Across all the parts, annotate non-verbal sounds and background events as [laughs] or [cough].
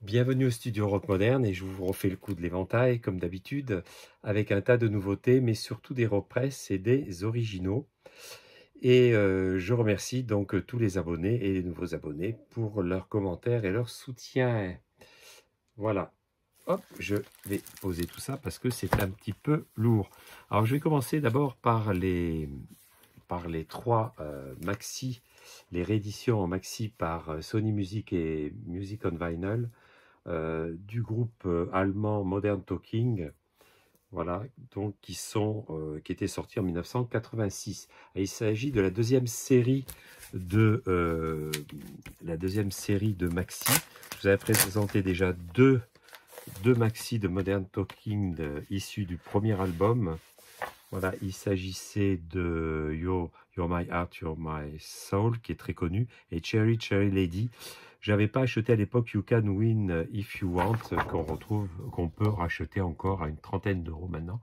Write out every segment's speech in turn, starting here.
Bienvenue au studio Rock Moderne et je vous refais le coup de l'éventail comme d'habitude avec un tas de nouveautés mais surtout des represses et des originaux. Et euh, je remercie donc tous les abonnés et les nouveaux abonnés pour leurs commentaires et leur soutien. Voilà. Hop, je vais poser tout ça parce que c'est un petit peu lourd. Alors je vais commencer d'abord par les, par les trois euh, maxi, les rééditions en maxi par euh, Sony Music et Music on Vinyl euh, du groupe euh, allemand Modern Talking, voilà, donc qui sont, euh, étaient sortis en 1986. il s'agit de la deuxième série de la deuxième série de maxi. Je vous avais présenté déjà deux, deux maxi de Modern Talking issus du premier album. Voilà, il s'agissait de My Heart, You're My Soul, qui est très connu, et Cherry Cherry Lady. J'avais pas acheté à l'époque You Can Win If You Want, qu'on retrouve, qu'on peut racheter encore à une trentaine d'euros maintenant,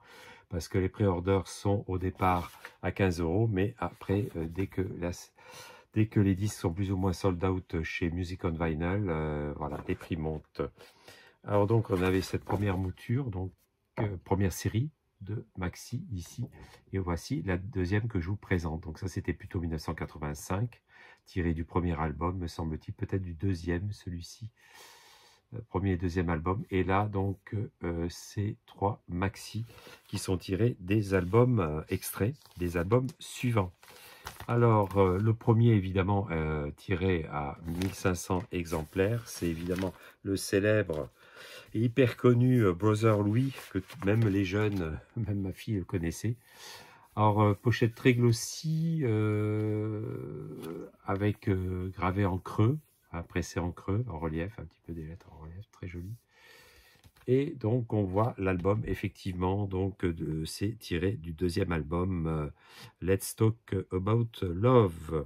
parce que les pré-orders sont au départ à 15 euros, mais après, euh, dès que dès que les disques sont plus ou moins sold out chez Music on Vinyl, euh, voilà, les prix montent. Alors donc, on avait cette première mouture, donc euh, première série de Maxi ici, et voici la deuxième que je vous présente. Donc ça, c'était plutôt 1985 tiré du premier album, me semble-t-il, peut-être du deuxième, celui-ci, euh, premier et deuxième album. Et là, donc, euh, ces trois maxi qui sont tirés des albums euh, extraits, des albums suivants. Alors, le premier, évidemment, tiré à 1500 exemplaires, c'est évidemment le célèbre hyper connu Brother Louis, que même les jeunes, [laughs] même ma fille le connaissait. Alors, euh, pochette très glossy, euh, avec euh, gravé en creux, pressé en creux, en relief, un petit peu des lettres en relief, très joli. Et donc, on voit l'album, effectivement, donc c'est tiré du deuxième album, Let's Talk About Love.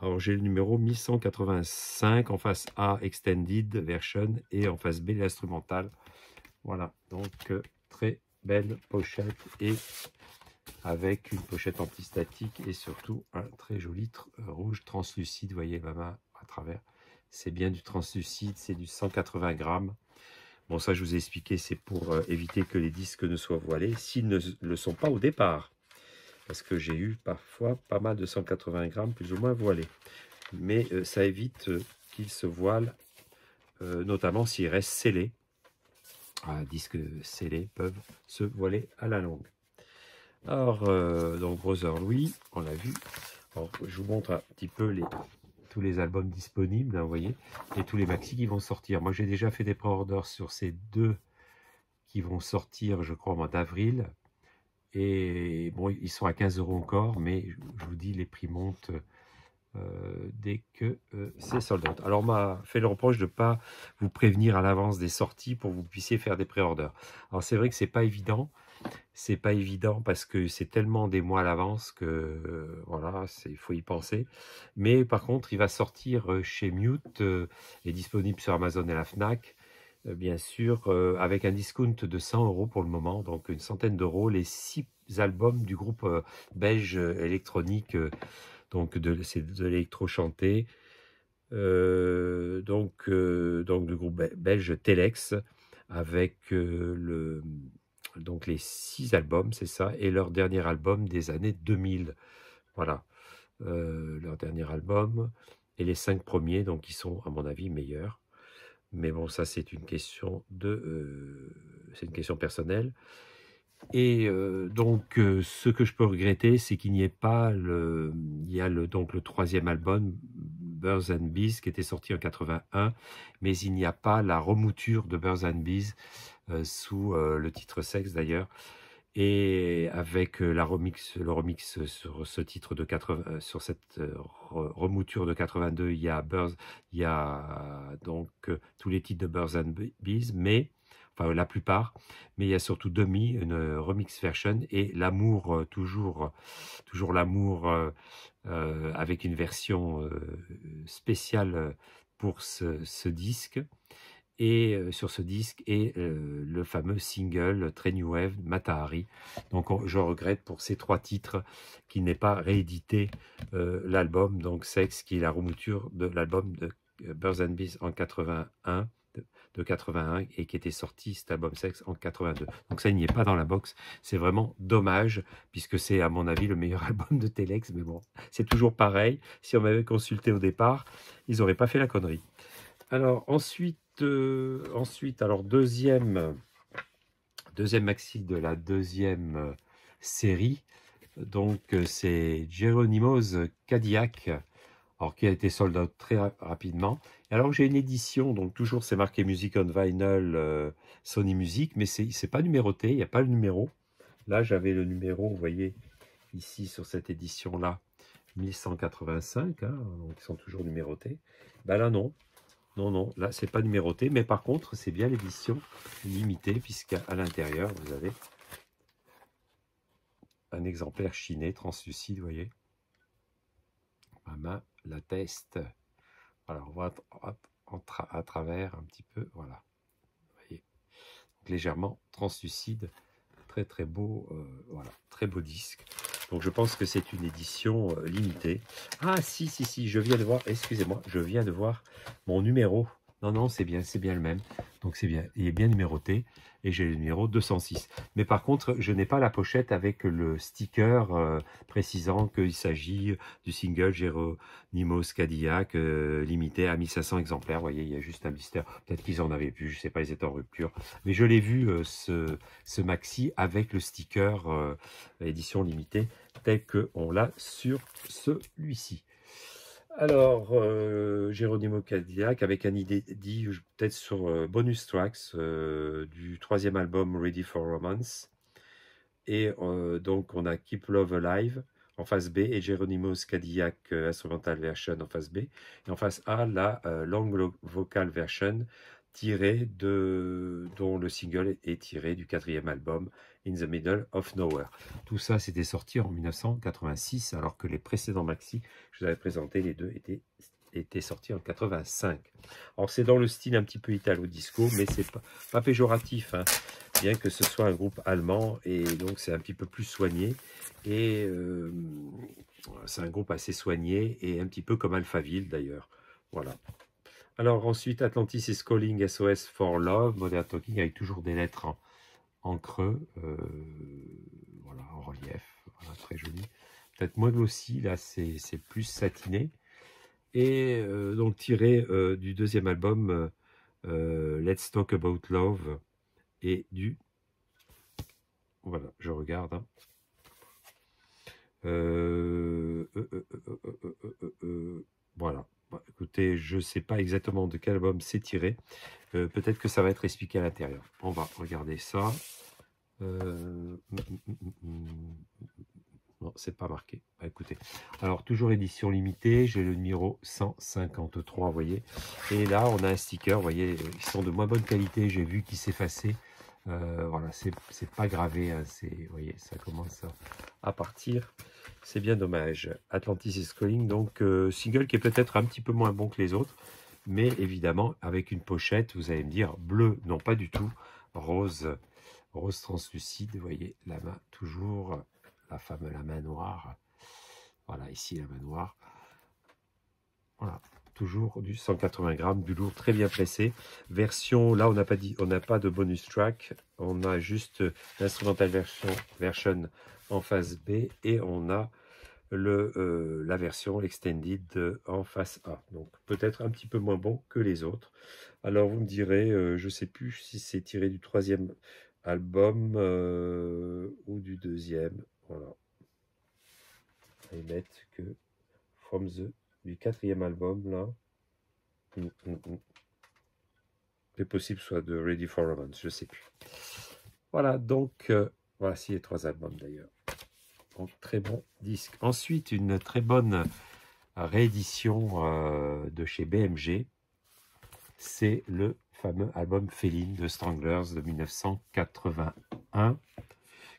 Alors, j'ai le numéro 1185 en face A, Extended Version, et en face B, l'instrumental. Voilà, donc très belle pochette et avec une pochette antistatique et surtout un très joli euh, rouge translucide. Voyez ma main à travers. C'est bien du translucide, c'est du 180 grammes. Bon, ça, je vous ai expliqué, c'est pour euh, éviter que les disques ne soient voilés, s'ils ne le sont pas au départ. Parce que j'ai eu parfois pas mal de 180 grammes, plus ou moins voilés. Mais euh, ça évite qu'ils se voilent, notamment s'ils restent scellés. Un disque scellés peuvent se voiler à la longue. Alors, euh, donc Brother Louis, on l'a vu. je vous montre un petit peu tous les albums disponibles, hein, vous voyez, et tous les maxi qui vont sortir. Moi, j'ai déjà fait des pré-orders sur ces deux qui vont sortir, je crois, au mois d'avril. Et bon, ils sont à 15 euros encore, mais je vous dis, les prix montent euh, dès que euh, c'est sold out. Alors, on m'a fait le reproche de ne pas vous prévenir à l'avance des sorties pour que vous puissiez faire des pré-orders. Alors, c'est vrai que c'est pas évident c'est pas évident parce que c'est tellement des mois à l'avance que euh, voilà, il faut y penser. Mais par contre, il va sortir euh, chez Mute euh, et disponible sur Amazon et la Fnac, bien sûr, avec un discount de 100 euros pour le moment, donc une centaine d'euros, les six albums du groupe belge électronique, donc de de l'électro chanté, donc donc du groupe belge Telex avec le donc les six albums, c'est ça, et leur dernier album des années 2000. Voilà, euh, leur dernier album, et les cinq premiers, donc qui sont à mon avis meilleurs. Mais bon, ça c'est une question de, c'est une question personnelle. Et donc, ce que je peux regretter, c'est qu'il n'y ait pas le, il y a le, donc le troisième album, Birds and Bees, qui était sorti en 81, mais il n'y a pas la remouture de Birds and Bees sous le titre sexe d'ailleurs. Et avec euh, la remix, le remix sur ce titre de 80, sur cette remouture de 82, il y a Birds, il y a donc tous les titres de Birds and Bees, mais enfin la plupart, mais il y a surtout Demi, une remix version et l'amour toujours, toujours l'amour avec une version spéciale pour ce disque et sur ce disque est le fameux single Très New Wave Matahari. Donc je regrette pour ces trois titres qu'il n'ait pas réédité l'album, donc Sex, qui est la remouture de l'album de Birds and Bees en 81, de 81 et qui était sorti, cet album sexe, en 82. Donc ça, n'y est pas dans la box. C'est vraiment dommage, puisque c'est, à mon avis, le meilleur [laughs] album de Telex. Mais bon, c'est toujours pareil. Si on m'avait consulté au départ, ils n'auraient pas fait la connerie. Alors, ensuite, euh, ensuite alors, deuxième, deuxième maxi de la deuxième euh, série. Donc, euh, c'est Geronimo's Cadillac alors qui a été sold très rapidement. alors j'ai une édition, donc toujours c'est marqué Music on Vinyl Sony Music, mais c'est pas numéroté, il n'y a pas le numéro. Là j'avais le numéro, vous voyez, ici sur cette édition-là, 1185, hein, donc ils sont toujours numérotés. Ben là non, non, non, là c'est pas numéroté, mais par contre c'est bien l'édition limitée, puisqu'à l'intérieur vous avez un exemplaire chiné translucide, vous voyez. Ma main l'atteste. Voilà, on voit à travers un petit peu, voilà. voyez. légèrement translucide, très très beau, euh, voilà, très beau disque. Donc je pense que c'est une édition euh, limitée. Ah si, si, si, je viens de voir, excusez-moi, je viens de voir mon numéro. Non, non, c'est bien, c'est bien le même. Donc c'est bien, il est bien numéroté et j'ai le numéro 206. Mais par contre, je n'ai pas la pochette avec le sticker euh, précisant qu'il s'agit du single Geronimo's Cadillac euh, limité à 1500 exemplaires. Vous voyez, il y a juste un blister. Peut-être qu'ils en avaient plus, je ne sais pas, ils étaient en rupture. Mais je l'ai vu, euh, ce, ce, maxi, avec le sticker édition limitée, tel qu'on l'a sur celui-ci. Alors, euh, Cadillac avec un idée dit peut-être sur euh, bonus tracks euh, du troisième album Ready for Romance. Et donc, on a Keep Love Alive en face B et Geronimo's Cadillac Instrumental Version en face B. Et en face A, la Long Vocal Version tiré de, dont le single est tiré du quatrième album In the Middle of Nowhere. Tout ça, c'était sorti en 1986, alors que les précédents maxi, je vous avais présenté, les deux étaient, étaient sortis en 85. Alors c'est dans le style un petit peu italo-disco, mais c'est pas, pas péjoratif, hein, bien que ce soit un groupe allemand, et donc c'est un petit peu plus soigné, et euh, c'est un groupe assez soigné, et un petit peu comme Alphaville d'ailleurs. Voilà. Alors ensuite, Atlantis is Calling SOS for Love, Modern Talking, avec toujours des lettres en, creux, euh, voilà, en relief, très joli. Peut-être moins glossy, là c'est plus satiné. Et euh, donc tiré euh, du deuxième album, Let's Talk About Love, et du... Voilà, je regarde. Voilà. Écoutez, je ne sais pas exactement de quel album c'est tiré. Euh, peut-être que ça va être expliqué à l'intérieur. On va regarder ça. Euh... Non, c'est pas marqué. Bah, écoutez, alors toujours édition limitée, j'ai le numéro 153, vous voyez. Et là, on a un sticker, vous voyez, ils sont de moins bonne qualité. J'ai vu qu'il s'effaçait. Euh, voilà, c'est pas gravé. Hein, vous voyez, ça commence à partir. C'est bien dommage. Atlantis is Calling, donc euh, single qui est peut-être un petit peu moins bon que les autres, mais évidemment avec une pochette, vous allez me dire bleu, non pas du tout, rose, rose translucide, vous voyez la main toujours, la femme la main noire, voilà ici la main noire, voilà toujours du 180 grammes, du lourd très bien pressé. Version, là on n'a pas dit, on n'a pas de bonus track, on a juste l'instrumental version en face B et on a le, euh, la version extended en face A. Donc peut-être un petit peu moins bon que les autres. Alors vous me direz, euh, je ne sais plus si c'est tiré du troisième album euh, ou du deuxième. Voilà. Et mettre que from the du quatrième album là. Mm, mm, mm. C'est possible soit de Ready for Romance, je sais plus. Voilà, donc voici les trois albums d'ailleurs très bon disque. Ensuite, une très bonne réédition euh, de chez BMG. C'est le fameux album Féline de Stranglers de 1981.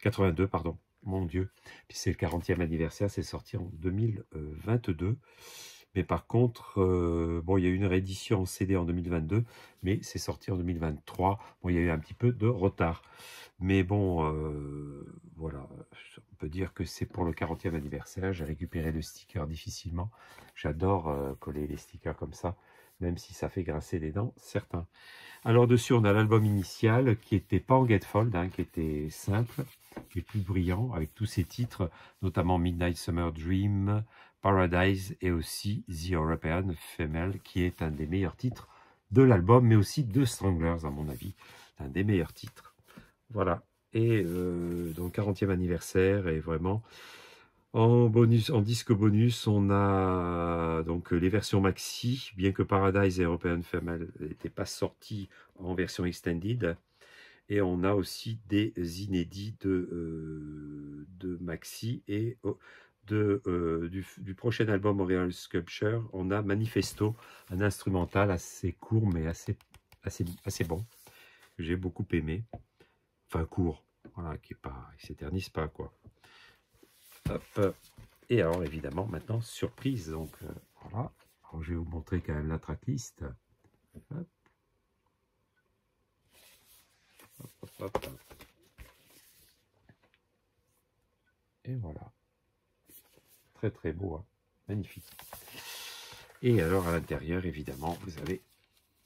82, pardon. Mon Dieu. Puis c'est le 40e anniversaire, c'est sorti en 2022. Mais par contre, euh, bon, il y a eu une réédition en CD en 2022, mais c'est sorti en 2023. Bon, il y a eu un petit peu de retard. Mais bon, euh, voilà, peut dire que c'est pour le 40e anniversaire. J'ai récupéré le sticker difficilement. J'adore euh, coller les stickers comme ça, même si ça fait grincer les dents, certains. Alors dessus, on a l'album initial qui était pas en gatefold, hein, qui était simple, qui plus brillant, avec tous ces titres, notamment Midnight Summer Dream, Paradise et aussi The European Female, qui est un des meilleurs titres de l'album, mais aussi de Stranglers, à mon avis, un des meilleurs titres. Voilà. Et euh, donc 40e anniversaire, et vraiment, en, bonus, en disque bonus, on a donc les versions maxi, bien que Paradise et European Female n'étaient pas sortis en version extended. Et on a aussi des inédits de, euh, de maxi et oh, de, euh, du, prochain album Original Sculpture, on a Manifesto, un instrumental assez court mais assez, assez, assez bon, que j'ai beaucoup aimé. Enfin court, voilà, qui ne s'éternise pas quoi. Et alors, évidemment, maintenant, surprise. Donc, euh, voilà. je vais vous montrer quand même la tracklist. Et voilà. Très, très beau. Hein. Magnifique. Et alors, à l'intérieur, évidemment, vous avez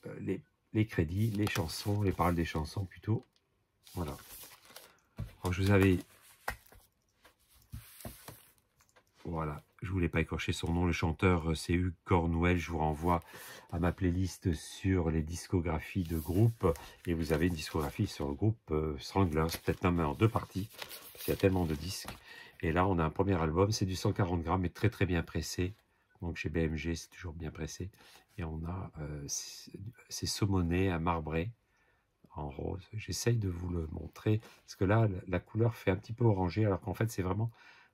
euh, les, les, crédits, les chansons, les paroles des chansons plutôt. Voilà. Je vous avais Voilà, je voulais pas écorcher son nom. Le chanteur, euh, c'est Hugues Cornouel. Je vous renvoie à ma playlist sur les discographies de groupes. Et vous avez une discographie sur le groupe euh, Stranglers, peut-être même en deux parties, parce qu'il y a tellement de disques. Et là, on a un premier album, c'est du 140 grammes, mais très très bien pressé. Donc chez BMG, c'est toujours bien pressé. Et on a euh, c'est saumonné à marbré en rose. J'essaye de vous le montrer, parce que là, la couleur fait un petit peu orangé, alors qu'en fait, c'est vraiment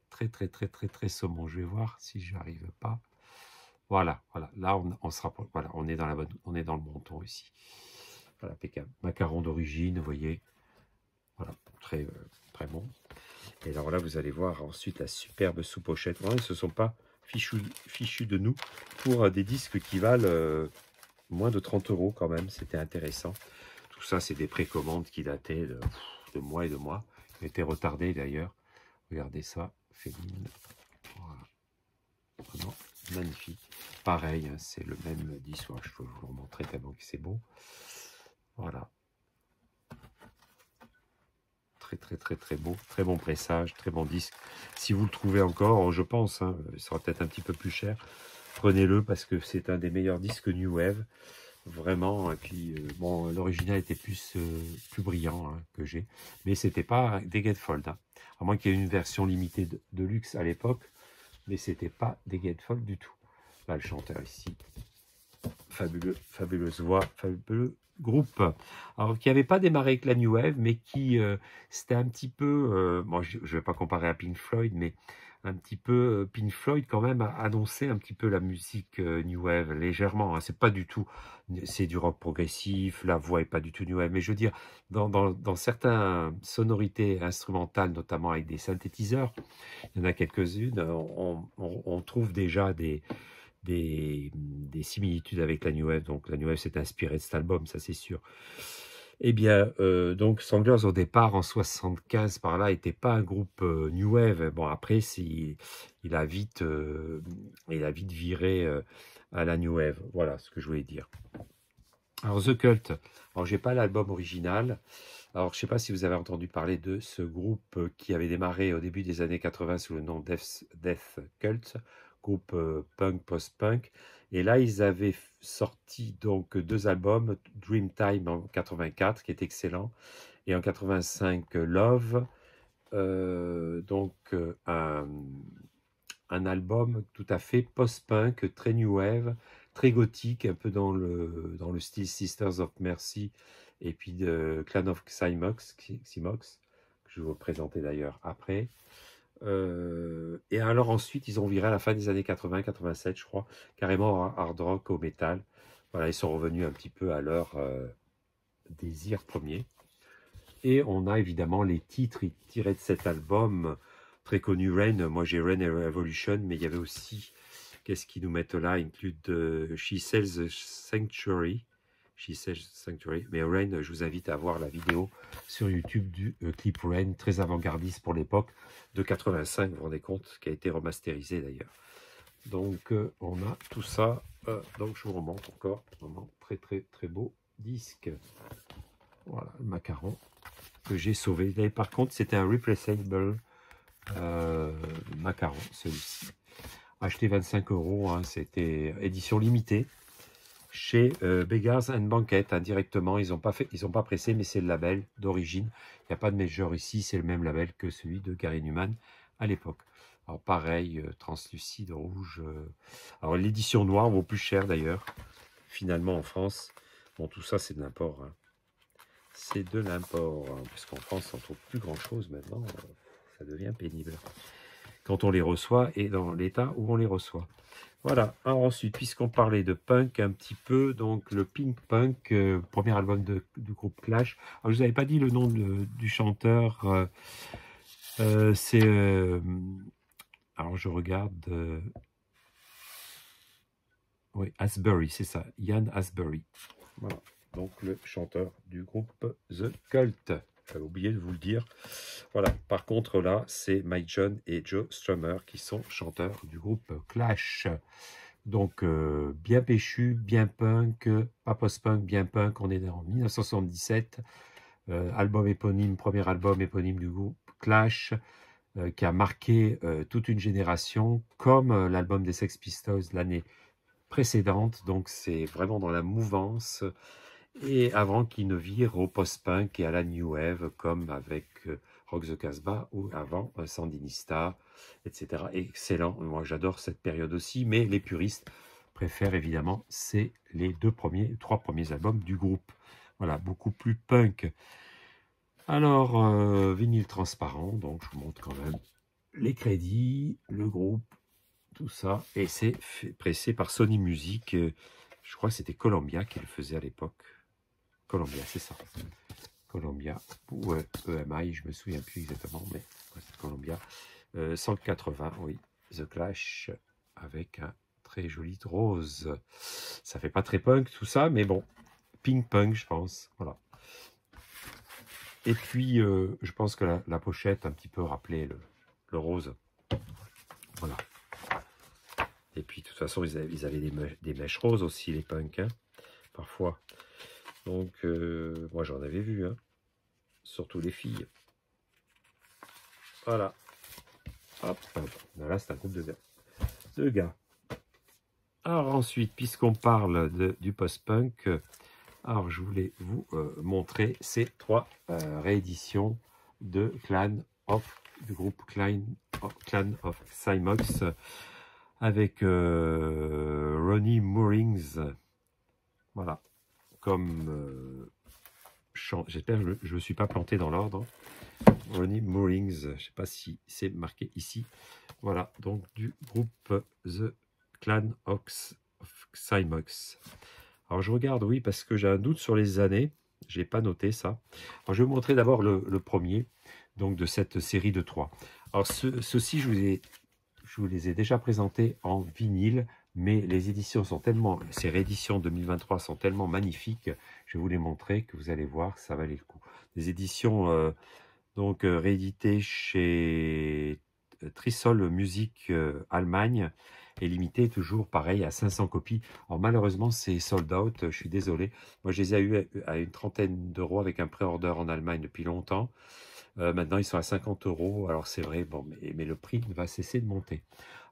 très très très très très saumon. Je vais voir si j'arrive pas. Voilà, voilà. Là, on, on sera, voilà, on est dans la bonne, on est dans le bon ton ici. Voilà, impeccable. Macaron d'origine, voyez. Voilà, très euh, très bon. Et alors là, vous allez voir ensuite la superbe sous-pochette. Ils ne se sont pas fichus, fichus de nous pour euh, des disques qui valent euh, moins de 30 euros quand même. C'était intéressant. Tout ça, c'est des précommandes qui dataient de, mois et de mois. Ils étaient retardés d'ailleurs. Regardez ça féline. Vraiment magnifique. Pareil, hein, c'est le même disque. Je peux vous le montrer tellement que c'est beau. Voilà. Très très très très beau. Très bon pressage, très bon disque. Si vous le trouvez encore, je pense, hein, il sera peut-être un petit peu plus cher. Prenez-le parce que c'est un des meilleurs disques New Wave. Vraiment. Et puis, euh, bon, l'original était plus, euh, plus brillant hein, que j'ai. Mais c'était pas des Gatefold. Hein à moins qu'il y ait une version limitée de, luxe à l'époque, mais c'était pas des Gatefold du tout. Là, le chanteur ici, fabuleux, fabuleuse voix, fabuleux groupe. Alors, qui n'avait pas démarré avec la New Wave, mais qui, euh, c'était un petit peu, moi, euh, je ne vais pas comparer à Pink Floyd, mais un petit peu, euh, Pink Floyd quand même a annoncé un petit peu la musique euh, New Wave légèrement. Hein. C'est pas du tout, c'est du rock progressif, la voix est pas du tout New Wave. Mais je veux dire, dans, certaines sonorités instrumentales, notamment avec des synthétiseurs, il y en a quelques-unes, on, trouve déjà des, des, des similitudes avec la New Wave. Donc la New Wave s'est inspirée de cet album, ça c'est sûr. Eh bien, euh, donc Stranglers au départ en 75 par là n'était pas un groupe euh, new wave. Bon après, il, a vite, euh, il a vite viré à la new wave. Voilà ce que je voulais dire. Alors The Cult. Alors j'ai pas l'album original. Alors je sais pas si vous avez entendu parler de ce groupe qui avait démarré au début des années 80 sous le nom Death, Death Cult, groupe punk post-punk et là, ils avaient sorti donc deux albums, Dreamtime en 84, qui est excellent, et en 85, Love, euh, donc euh, un, album tout à fait post-punk, très new wave, très gothique, un peu dans le, dans le style Sisters of Mercy, et puis de Clan of Xymox, Xymox que je vais vous présenter d'ailleurs après. Euh, et alors ensuite, ils ont viré à la fin des années 80-87, je crois, carrément hard rock au métal. Voilà, ils sont revenus un petit peu à leur euh, désir premier. Et on a évidemment les titres tirés de cet album très connu, Rain. Moi, j'ai Rain et Revolution, mais il y avait aussi, qu'est-ce qu'ils nous mettent là Include She Sells Sanctuary. Sanctuary. Mais Rain, je vous invite à voir la vidéo sur YouTube du euh, clip Rain, très avant-gardiste pour l'époque de 85, vous vous rendez compte, qui a été remasterisé d'ailleurs. Donc euh, on a tout ça, euh, donc je vous remonte encore, vraiment très très très beau disque. Voilà, le macaron que j'ai sauvé. Par contre, c'était un replaceable macaron, celui-ci. Acheté 25 euros, hein, c'était édition limitée chez euh, Beggars and Banquet indirectement. Ils n'ont pas pas pressé, mais c'est le label d'origine. Il n'y a pas de major ici, c'est le même label que celui de Gary Newman à l'époque. Alors pareil, euh, translucide, rouge. Euh. Alors l'édition noire vaut plus cher d'ailleurs, finalement en France. Bon, tout ça c'est de l'import. Hein. C'est de l'import, hein, parce qu'en France on trouve plus grand chose maintenant. Ça devient pénible. Quand on les reçoit et dans l'état où on les reçoit. Voilà, ensuite, puisqu'on parlait de punk un petit peu, donc le Pink Punk, euh, premier album du groupe Clash. Alors, je vous avais pas dit le nom du chanteur, euh, euh, c'est... alors je regarde... oui, Asbury, c'est ça, Ian Asbury. Voilà, donc le chanteur du groupe The Cult. J'avais oublié de vous le dire. Voilà, par contre là, c'est Mike John et Joe Strummer qui sont chanteurs du groupe Clash. Donc, euh, bien péchu, bien punk, pas post-punk, bien punk. On est en 1977. Euh, album éponyme, premier album éponyme du groupe Clash, euh, qui a marqué toute une génération, comme l'album des Sex Pistols l'année précédente. Donc, c'est vraiment dans la mouvance et avant qu'il ne vire au post-punk et à la new wave, comme avec euh, Rock the Casbah ou avant euh, Sandinista, etc. Excellent, moi j'adore cette période aussi, mais les puristes préfèrent évidemment c'est les deux premiers, trois premiers albums du groupe. Voilà, beaucoup plus punk. Alors, euh, vinyle transparent, donc je vous montre quand même les crédits, le groupe, tout ça, et c'est pressé par Sony Music. Je crois que c'était Columbia qui le faisait à l'époque. Columbia, c'est ça. Columbia ou EMI, je me souviens plus exactement, mais c'est Columbia. 180, euh, oui, The Clash avec un très joli rose. Ça fait pas très punk tout ça, mais bon, pink punk, je pense. Voilà. Et puis, euh, je pense que la, pochette un petit peu rappelait le, rose. Voilà. Et puis, de toute façon, ils avaient, des, mèches, roses aussi, les punks, hein, parfois. Donc, euh, moi j'en avais vu, hein. surtout les filles. Voilà. Hop, Là, c'est un groupe de, de gars. Alors ensuite, puisqu'on parle du post-punk, alors je voulais vous euh, montrer ces trois euh, rééditions de Clan of, du groupe Clan of, Clan of Cymox avec Ronnie Moorings. Voilà comme euh, J'espère que je ne me suis pas planté dans l'ordre. Ronnie Moorings, je ne sais pas si c'est marqué ici. Voilà, donc du groupe The Clan Ox of Cymox. Alors je regarde, oui, parce que j'ai un doute sur les années. Je n'ai pas noté ça. Alors je vais vous montrer d'abord le, premier, donc de cette série de trois. Alors ceux-ci, vous ai je vous les ai déjà présentés en vinyle mais les éditions sont tellement, ces rééditions 2023 sont tellement magnifiques, je vais vous les montrer que vous allez voir, ça valait le coup. Des éditions euh, donc euh, rééditées chez euh, Trisol Musique Allemagne et limitées toujours pareil à 500 copies. Alors malheureusement c'est sold out, je suis désolé. Moi je les ai eu à une trentaine d'euros avec un pré-order en Allemagne depuis longtemps. maintenant ils sont à 50 euros, alors c'est vrai, bon, mais, mais le prix va cesser de monter.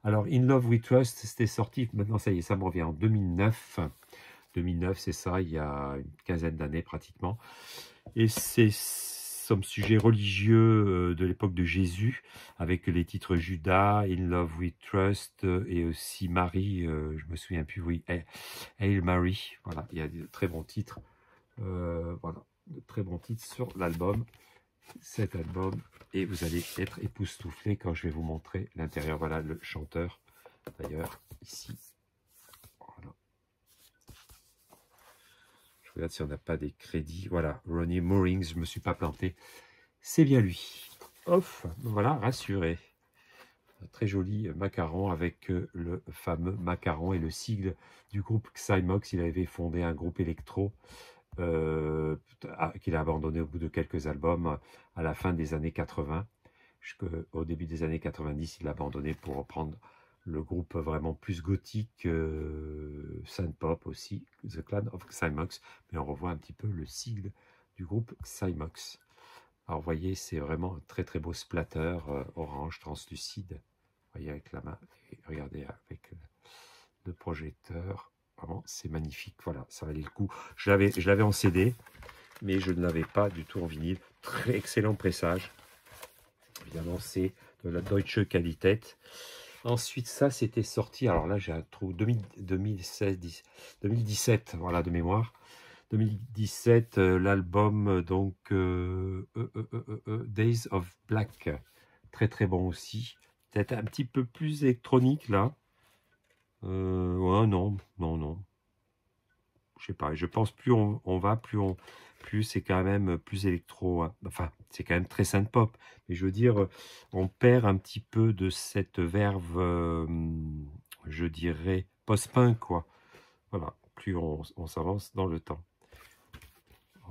Alors, In Love We Trust, c'était sorti, maintenant ça y est, ça me revient en 2009. 2009, c'est ça, il y a une quinzaine d'années pratiquement. Et c'est comme sujet religieux euh, de l'époque de Jésus, avec les titres Judas, In Love We Trust, euh, et aussi Marie, euh, je me souviens plus, oui, Hail Mary. Voilà, il y a de très bons titres. voilà, de très bons titres sur l'album cet album et vous allez être époustouflé quand je vais vous montrer l'intérieur. Voilà le chanteur, d'ailleurs, ici. Voilà. Je regarde si on n'a pas des crédits. Voilà, Ronnie Moorings, je me suis pas planté. C'est bien lui. Off, voilà, rassuré. Très joli macaron avec euh, le fameux macaron et le sigle du groupe Xymox. Il avait fondé un groupe électro euh, qu'il a abandonné au bout de quelques albums à la fin des années 80. Au début des années 90, il l'a abandonné pour reprendre le groupe vraiment plus gothique, euh, Pop aussi, The Clan of Xymox, mais on revoit un petit peu le sigle du groupe Xymox. Alors vous voyez, c'est vraiment un très très beau splatter euh, orange translucide. Voyez avec la main, regardez avec le projecteur. C'est magnifique. Voilà, ça valait le coup. Je l'avais en CD, mais je ne l'avais pas du tout en vinyle. Très excellent pressage. Évidemment, c'est de la Deutsche Qualität. Ensuite, ça, c'était sorti. Alors là, j'ai un trou 2016, 2017, voilà, de mémoire. 2017, euh, l'album, euh, donc, euh, Days of Black. Très, très bon aussi. Peut-être un petit peu plus électronique, là. Ouais, non, non, non. Je sais pas. Je pense plus on, va, plus on, plus c'est quand même plus électro. Hein. Enfin, c'est quand même très synth pop. Mais je veux dire, on perd un petit peu de cette verve, je dirais, post-punk, quoi. Voilà, plus on, s'avance dans le temps.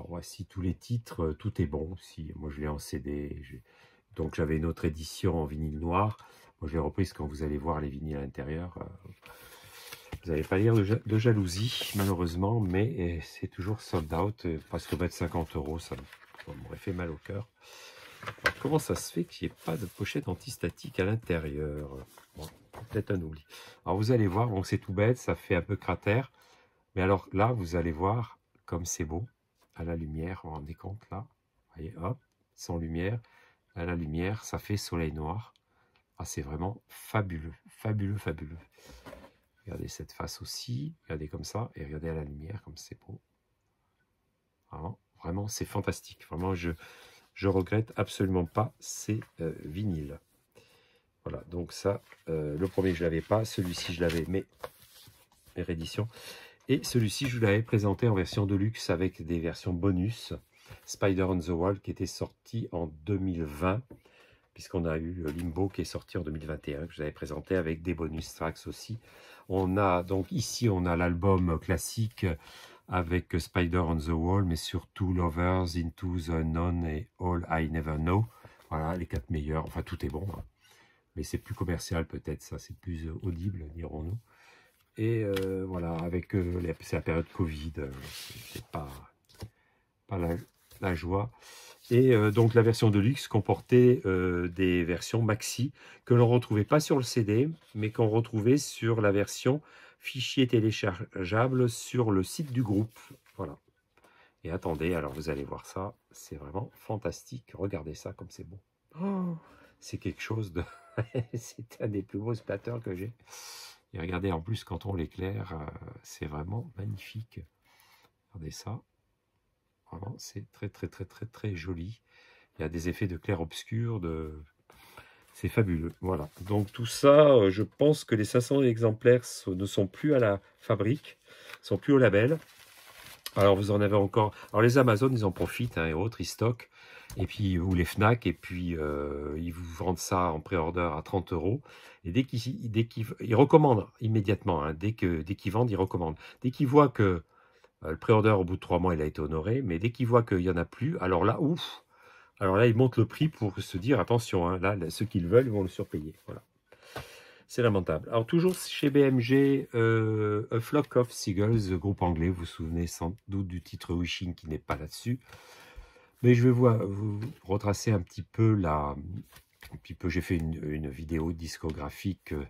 voici tous les titres, tout est bon. Si, moi, je l'ai en CD. Donc, j'avais une autre édition en vinyle noir. Moi, je l'ai reprise quand vous allez voir les vinyles à l'intérieur. Euh, vous n'allez pas lire de, jalousie, malheureusement, mais eh, c'est toujours sold out. Euh, presque mettre 50 euros, ça, m'aurait fait mal au cœur. comment ça se fait qu'il n'y ait pas de pochette antistatique à l'intérieur? Peut-être un oubli. Alors, vous allez voir, c'est tout bête, ça fait un peu cratère. Mais alors là, vous allez voir comme c'est beau à la lumière. Vous vous rendez compte là? Voyez, hop, sans lumière. À la lumière, ça fait soleil noir. Ah, c'est vraiment fabuleux, fabuleux, fabuleux. Regardez cette face aussi. Regardez comme ça. Et regardez à la lumière, comme c'est beau. Vraiment, c'est fantastique. Vraiment, je regrette absolument pas ces euh, vinyles. Voilà, donc ça, euh, le premier, je l'avais pas. Celui-ci, je l'avais, mais mes. Et celui-ci, je vous l'avais présenté en version de luxe avec des versions bonus. Spider on the Wall, qui était sorti en 2020 puisqu'on a eu Limbo qui est sorti en 2021, que je vous avais présenté avec des bonus tracks aussi. On a donc ici, on a l'album classique avec Spider on the Wall, mais surtout Lovers, Into the Unknown et All I Never Know. Voilà, les quatre meilleurs. Enfin, tout est bon. Hein. Mais c'est plus commercial peut-être, ça. C'est plus audible, dirons-nous. Et euh, voilà, avec euh, c'est la période Covid, euh, c'est pas, pas la, la joie. Et euh, donc la version de luxe comportait euh, des versions maxi que l'on ne retrouvait pas sur le CD, mais qu'on retrouvait sur la version fichier téléchargeable sur le site du groupe. Voilà. Et attendez, alors vous allez voir ça, c'est vraiment fantastique. Regardez ça comme c'est beau. Oh, c'est quelque chose de... [laughs] c'est un des plus beaux splatters que j'ai. Et regardez, en plus, quand on l'éclaire, euh, c'est vraiment magnifique. Regardez ça. C'est très, très, très, très, très joli. Il y a des effets de clair-obscur, de... c'est fabuleux. Voilà. Donc tout ça, euh, je pense que les 500 exemplaires ne sont plus à la fabrique, sont plus au label. Alors vous en avez encore. Alors les Amazon, ils en profitent hein, et autres, ils stockent. Et puis, ou les Fnac, et puis euh, ils vous vendent ça en pré-order à 30 euros. Et dès qu'ils recommandent immédiatement, hein, dès qu'ils vendent, ils recommandent. Dès qu'ils voient que le pré-order, au bout de trois mois, il a été honoré. Mais dès qu'il voit qu'il n'y en a plus, alors là, ouf Alors là, il monte le prix pour se dire, attention, hein, là, ceux qui le veulent, ils vont le surpayer. Voilà. C'est lamentable. Alors, toujours chez BMG, euh, A Flock of Seagulls, groupe anglais. Vous vous souvenez sans doute du titre Wishing qui n'est pas là-dessus. Mais je vais vous, retracer un petit peu la... J'ai fait une, vidéo discographique euh,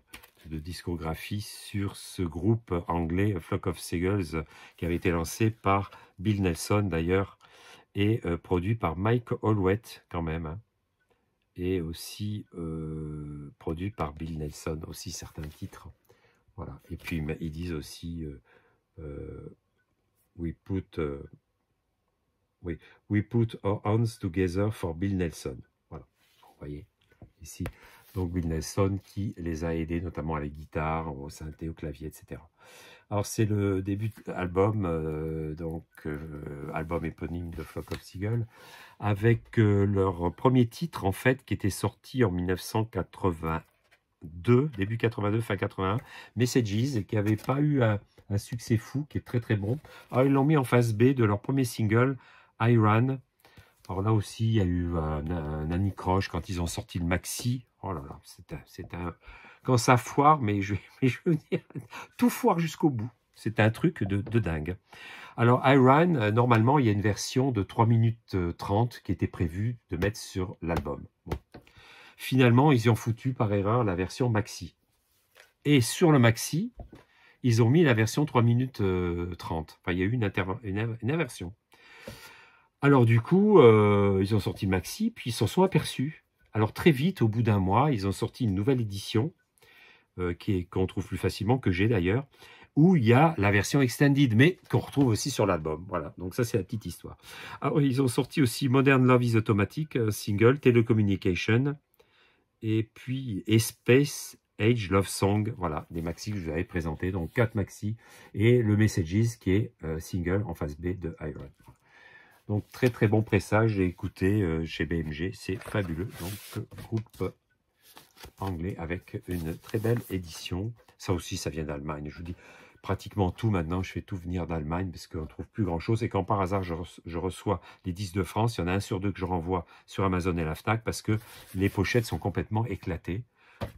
de discographie sur ce groupe anglais, Flock of Seagulls, qui avait été lancé par Bill Nelson d'ailleurs, et euh, produit par Mike Allwett quand même, hein. et aussi euh, produit par Bill Nelson, aussi certains titres. Voilà. Et puis ils disent aussi We put we put our hands together for Bill Nelson. Voilà. Vous voyez donc Bill Nelson qui les a aidés notamment à la guitare, au synthé, au clavier, etc. Alors c'est le début de l'album, euh, donc euh, album éponyme de Flock of Seagull, avec euh, leur premier titre en fait qui était sorti en 1982, début 82, fin 81, Messages, et qui n'avait pas eu un, succès fou, qui est très très bon. Alors ils l'ont mis en phase B de leur premier single, Iran. Alors là aussi, il y a eu un, un, Annie Croche quand ils ont sorti le maxi Oh là là, c'est un, quand ça foire, mais je, [laughs] je veux dire, tout foire jusqu'au bout. C'est un truc de, dingue. Alors, Iron, euh, normalement, il y a une version de 3 minutes 30 qui était prévue de mettre sur l'album. Finalement, ils y ont foutu par erreur la version maxi. Et sur le maxi, ils ont mis la version 3 minutes 30. Enfin, il y a eu une, une inversion. Alors du coup, euh, ils ont sorti maxi, puis ils s'en sont aperçus. Alors très vite, au bout d'un mois, ils ont sorti une nouvelle édition, euh, qu'on trouve plus facilement, que j'ai d'ailleurs, où il y a la version extended, mais qu'on retrouve aussi sur l'album. Voilà, donc ça c'est la petite histoire. Alors ils ont sorti aussi Modern Love is Automatic, single, Telecommunication, et puis Space Age Love Song, voilà, des maxi que je vous avais présentés, donc quatre maxi, et le Messages qui est euh, single en face B de Iron. Donc très très bon pressage, j'ai écouté euh, chez BMG, c'est fabuleux. Donc groupe anglais avec une très belle édition. Ça aussi, ça vient d'Allemagne. Je vous dis, pratiquement tout maintenant, je fais tout venir d'Allemagne parce qu'on ne trouve plus grand-chose. Et quand par hasard, je, reçois les disques de France, il y en a un sur deux que je renvoie sur Amazon et la FNAC parce que les pochettes sont complètement éclatées.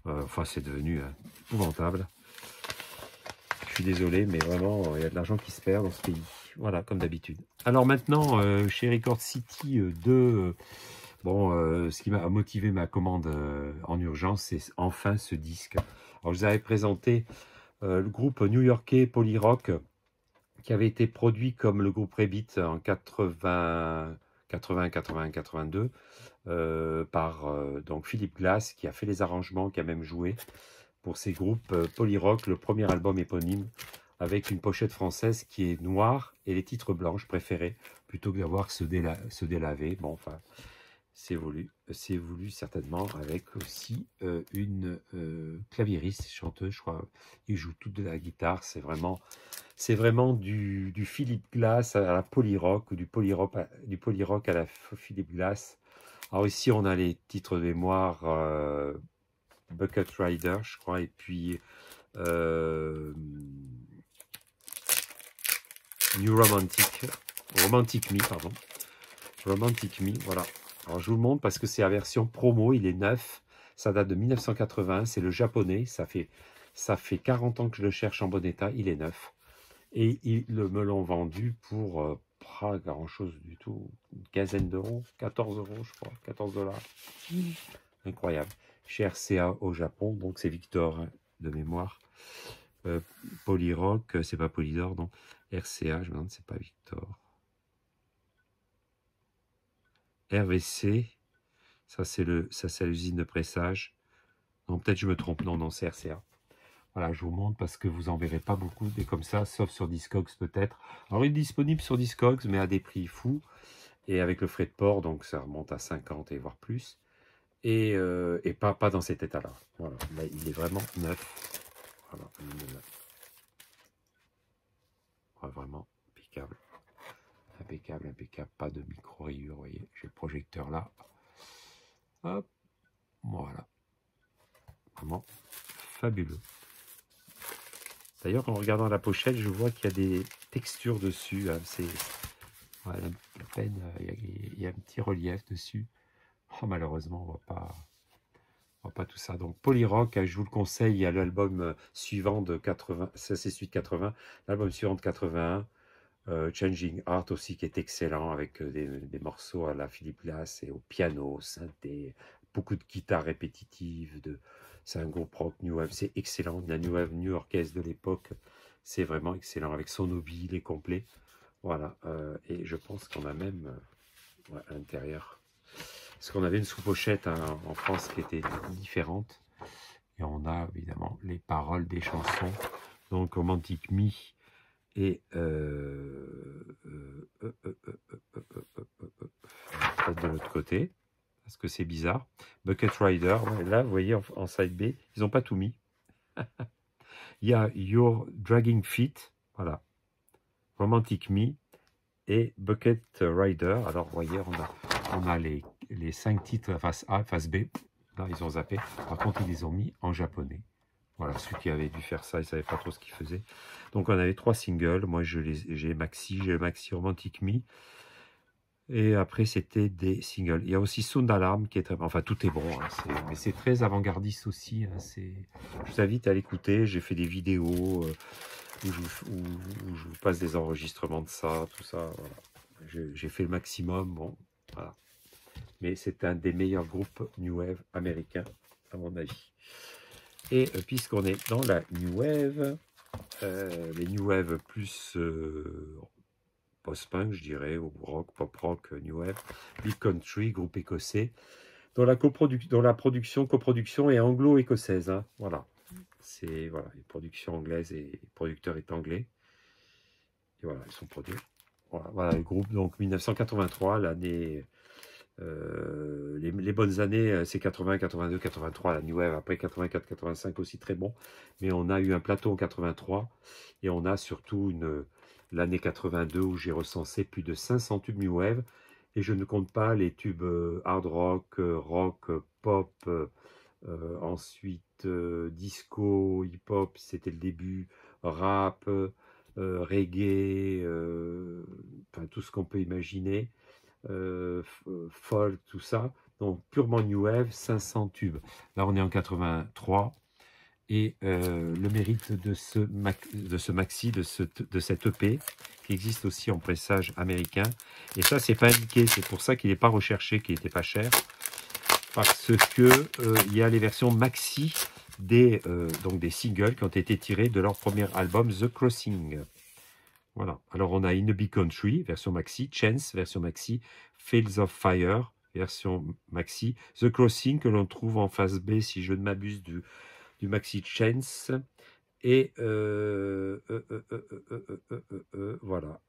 Euh, enfin, c'est devenu euh, épouvantable. Je suis désolé, mais vraiment, il y a de l'argent qui se perd dans ce pays. Voilà, comme d'habitude. Alors maintenant, euh, chez Record City 2, euh, bon, euh, ce qui m'a motivé ma commande en urgence, c'est enfin ce disque. Alors, je vous avais présenté le groupe new-yorkais Polyrock, qui avait été produit comme le groupe Rebit en 80, 80, 80, 82, par donc Philippe Glass, qui a fait les arrangements, qui a même joué pour ces groupes Polyrock, le premier album éponyme avec une pochette française qui est noire et les titres blancs, préférés, plutôt que d'avoir se, se délaver. Bon, enfin, c'est voulu, c'est voulu certainement avec aussi euh, une euh, claviériste, chanteuse, je crois. Il joue toute de la guitare. C'est vraiment, vraiment du, du Philippe Glass à la polyrock ou du polyrock, polyrock à la Philippe Glass. Alors ici, on a les titres de mémoire euh, Bucket Rider, je crois, et puis New Romantic, Romantic Me, pardon. Romantic Me, voilà. Alors je vous le montre parce que c'est la version promo, il est neuf. Ça date de 1980, c'est le japonais. Ça fait, ça fait 40 ans que je le cherche en bon état, il est neuf. Et ils me l'ont vendu pour euh, pas grand chose du tout. Une quinzaine d'euros, 14 euros je crois, 14 dollars. Incroyable. Chez RCA au Japon, donc c'est Victor hein, de mémoire. Euh, Polyrock, euh, c'est pas Polydor, non. RCA, je me demande, c'est pas Victor. RVC, ça c'est le, l'usine de pressage. Non, peut-être je me trompe, non, non, c'est RCA. Voilà, je vous montre parce que vous en verrez pas beaucoup des comme ça, sauf sur Discogs peut-être. Alors il est disponible sur Discogs, mais à des prix fous. Et avec le frais de port, donc ça remonte à 50 et voire plus. Et, euh, pas, dans cet état-là. Voilà, il est vraiment neuf. Voilà, vraiment impeccable. Impeccable, impeccable. Pas de micro-rayures, vous voyez. J'ai le projecteur là. Hop. Voilà. Vraiment fabuleux. D'ailleurs, en regardant la pochette, je vois qu'il y a des textures dessus. Hein. C'est peine, il y, a, un petit relief dessus. Oh, malheureusement, on voit pas pas tout ça. Donc Polyrock, je vous le conseille, il y a l'album euh, suivant de 80, ça c'est suite 80, l'album suivant de 81, euh, Changing Art aussi qui est excellent avec euh, des, morceaux à la Philippe Glass et au piano, synthé, beaucoup de guitares répétitives, de, c'est un groupe rock New Wave, c'est excellent, la New Wave New Orchestre de l'époque, c'est vraiment excellent avec son mobile et complet. Voilà, et je pense qu'on a même à l'intérieur parce qu'on avait une sous-pochette hein, en France qui était différente. Et on a évidemment les paroles des chansons. Donc Romantic Me et euh, de l'autre côté. Parce que c'est bizarre. Bucket Rider, là, vous voyez, en, side B, ils n'ont pas tout mis. Il y a Your Dragging Feet, voilà. Romantic Me et Bucket Rider. Alors, vous voyez, on a, on a les les cinq titres face A, face B, là, ils ont zappé. Par contre, ils les ont mis en japonais. Voilà, ceux qui avaient dû faire ça, ils ne savaient pas trop ce qu'ils faisaient. Donc, on avait trois singles. Moi, j'ai Maxi, j'ai Maxi Romantic Me. Et après, c'était des singles. Il y a aussi Sound Alarm qui est très... Enfin, tout est bon. Hein, mais c'est très avant-gardiste aussi. Hein, je vous invite à l'écouter. J'ai fait des vidéos euh, où, je, vous passe des enregistrements de ça, tout ça. J'ai fait le maximum. Bon, Mais c'est un des meilleurs groupes New Wave américains, à mon avis. Et euh, puisqu'on est dans la New Wave, euh, les New Wave plus post-punk, je dirais, ou rock, pop-rock, euh, new wave, Big Country, groupe écossais, dont la, dont la production, coproduction est anglo-écossaise. Hein, voilà. C'est voilà, les productions anglaises et le producteur est anglais. Et voilà, ils sont produits. Voilà, le groupe, donc 1983, l'année. Euh, les, bonnes années, euh, c'est 80, 82, 83, la New Wave. Après 84, 85 aussi très bon. Mais on a eu un plateau en 83 et on a surtout l'année 82 où j'ai recensé plus de 500 tubes New Wave. Et je ne compte pas les tubes euh, hard rock, rock, pop, ensuite disco, hip-hop, c'était le début, rap, reggae, enfin, tout ce qu'on peut imaginer, folk, tout ça. Donc purement New Wave, 500 tubes. Là, on est en 83 et euh, le mérite de ce, maxi, de, ce, cette EP, qui existe aussi en pressage américain. Et ça, c'est pas indiqué, c'est pour ça qu'il n'est pas recherché, qu'il n'était pas cher, parce que euh, il y a les versions maxi des, euh, donc des singles qui ont été tirés de leur premier album The Crossing. Voilà. Alors on a In a Big Country, version maxi, Chance, version maxi, Fields of Fire, version maxi, The Crossing que l'on trouve en phase B, si je ne m'abuse, du du Maxi Chance. Et voilà.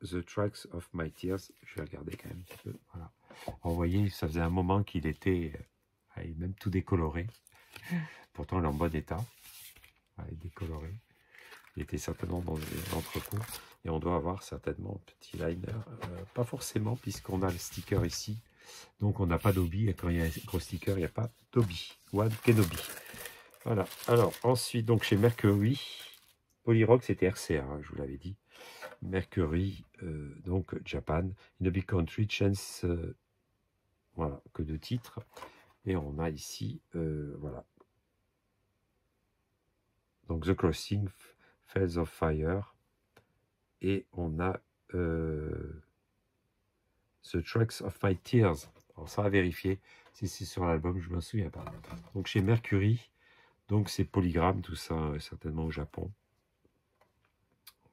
The Tracks of My Tears. Je vais regarder quand même un petit peu. Voilà. vous voyez, ça faisait un moment qu'il était même tout décoloré. Pourtant, il est en bon état. il est décoloré. Il était certainement dans l'entrepôt. Et on doit avoir certainement un petit liner. pas forcément, puisqu'on a le sticker ici. Donc on n'a pas d'obi, et quand il y a un gros sticker, il n'y a pas d'obi. One Kenobi. Voilà. Alors ensuite, donc chez Mercury, Polyrock c'était RCA, hein, je vous l'avais dit. Mercury, euh, donc Japan, In Big Country, Chance, euh, voilà, que de titres. Et on a ici, euh, voilà. Donc The Crossing, Fells of Fire. Et on a The Tracks of My Tears. Alors ça à vérifier si c'est sur l'album, je ne m'en souviens pas. Donc chez Mercury, donc c'est Polygram, tout ça, euh, certainement au Japon.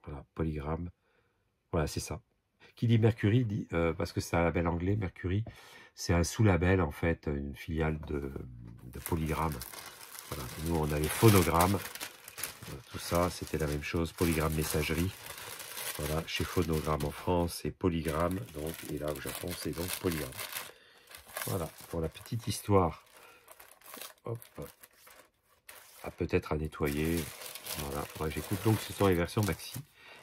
Voilà, Polygram. Voilà, c'est ça. Qui dit Mercury, dit, euh, parce que c'est un label anglais, Mercury, c'est un sous-label en fait, une filiale de, de Polygram. Nous, on a les phonogrammes. Euh, tout ça, c'était la même chose. Polygram Messagerie. Voilà, chez Phonogramme en France, c'est Polygram. Donc, et là, au Japon, c'est donc Polygram. Voilà, pour la petite histoire. Hop. Ah, peut-être à nettoyer. Voilà, j'écoute. Donc, ce sont les versions maxi.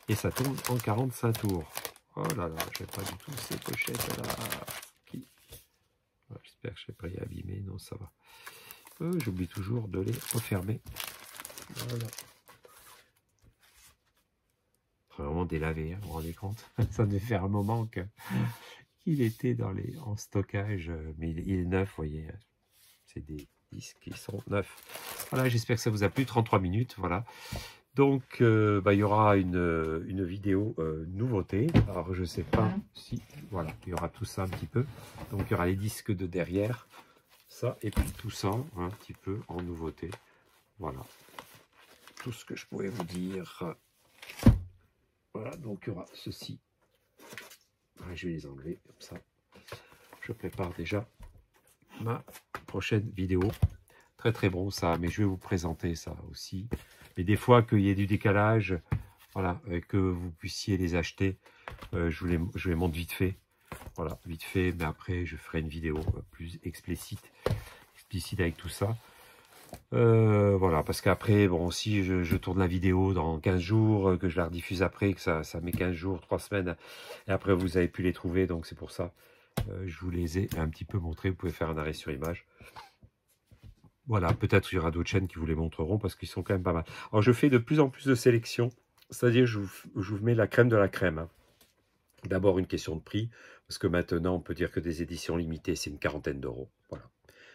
Et ça tourne en 45 tours. Oh là là, je pas du tout ces pochettes là. J'espère que je ne vais pas y abîmer. Non, ça va. Euh, j'oublie toujours de les refermer. Voilà vraiment délavé, hein, vous vous rendez compte? [laughs] Ça devait faire un moment qu'il était dans les, en stockage, euh, mais il, est neuf, vous voyez. Hein. C'est des disques qui sont neufs. Voilà, j'espère que ça vous a plu, 33 minutes, voilà. Donc, euh, bah, il y aura une, une vidéo euh, nouveauté. Alors, je ne sais pas si... Voilà, il y aura tout ça un petit peu. Donc, il y aura les disques de derrière. Ça, et puis tout ça, un petit peu en nouveauté. Voilà. Tout ce que je pouvais vous dire. Voilà, donc il y aura ceci. je vais les enlever comme ça. Je prépare déjà ma prochaine vidéo. Très très bon ça, mais je vais vous présenter ça aussi. Mais des fois qu'il y ait du décalage, voilà, et que vous puissiez les acheter, euh, je, vous les, montre vite fait. Voilà, vite fait, mais après je ferai une vidéo plus explicite, explicite avec tout ça. Euh, voilà, parce qu'après, bon, si je, tourne la vidéo dans 15 jours, euh, que je la rediffuse après, que ça, met 15 jours, 3 semaines, et après vous avez pu les trouver, donc c'est pour ça. Euh, je vous les ai un petit peu montrés, vous pouvez faire un arrêt sur image. Voilà, peut-être il y aura d'autres chaînes qui vous les montreront, parce qu'ils sont quand même pas mal. Alors je fais de plus en plus de sélections, c'est-à-dire je, je, vous mets la crème de la crème. D'abord une question de prix, parce que maintenant on peut dire que des éditions limitées, c'est une quarantaine d'euros. Voilà.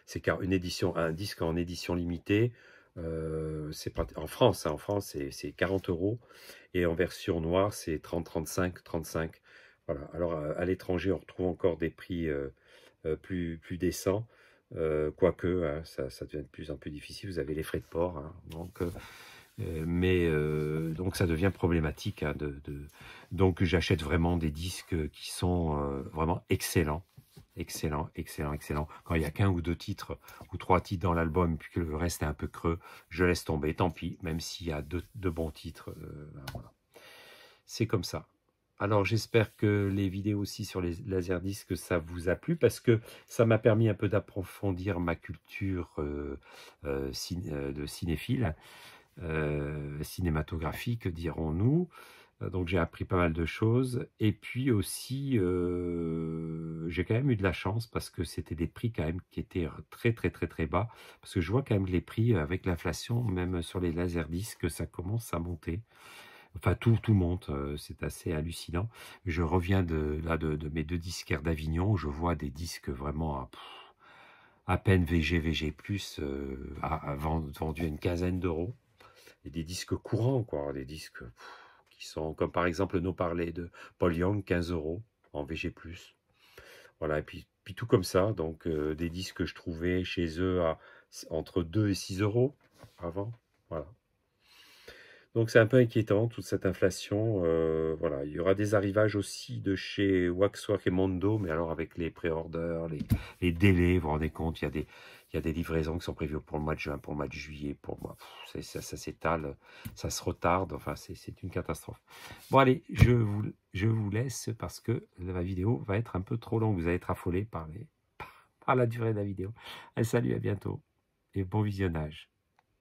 C'est une édition, un disque en édition limitée, euh, c'est en France, hein, France c'est 40 euros, et en version noire c'est 30, 35, 35. Voilà. Alors à, l'étranger on retrouve encore des prix euh, euh, plus, plus décents, quoique hein, ça, devient de plus en plus difficile. Vous avez les frais de port, hein, donc euh, mais euh, donc ça devient problématique. Hein, Donc j'achète vraiment des disques qui sont euh, vraiment excellents. Excellent, excellent, excellent. Quand il n'y a qu'un ou deux titres ou trois titres dans l'album, puis que le reste est un peu creux, je laisse tomber. Tant pis, même s'il y a deux, bons titres. Ben C'est comme ça. Alors j'espère que les vidéos aussi sur les laserdiscs, ça vous a plu parce que ça m'a permis un peu d'approfondir ma culture de cinéphile. Euh, cinématographique, dirons-nous. Euh, donc j'ai appris pas mal de choses. Et puis aussi, euh, j'ai quand même eu de la chance parce que c'était des prix quand même qui étaient très très très très bas. Parce que je vois quand même les prix avec l'inflation, même sur les laserdiscs, ça commence à monter. Enfin, tout, tout monte, c'est assez hallucinant. Je reviens de, là de, mes deux disquaires d'Avignon, je vois des disques vraiment à, peine VG, VG+, à, vendus à une quinzaine d'euros et des disques courants, quoi, des disques qui sont comme par exemple nos parler de Paul Young, 15 euros en VG+. Voilà, et puis, puis tout comme ça, donc euh, des disques que je trouvais chez eux à entre 2 et 6 euros avant, voilà. Donc c'est un peu inquiétant toute cette inflation. Euh, voilà, il y aura des arrivages aussi de chez Waxwork et Mondo, mais alors avec les pré-orders, les, délais, vous vous rendez compte, il y a des, livraisons qui sont prévues pour le mois de juin, pour le mois de juillet, pour moi. Ça, ça s'étale, ça se retarde. Enfin, c'est une catastrophe. Bon, allez, je vous, laisse parce que la vidéo va être un peu trop longue. Vous allez être affolé par, [laughs] par la durée de la vidéo. Allez, salut, à bientôt et bon visionnage.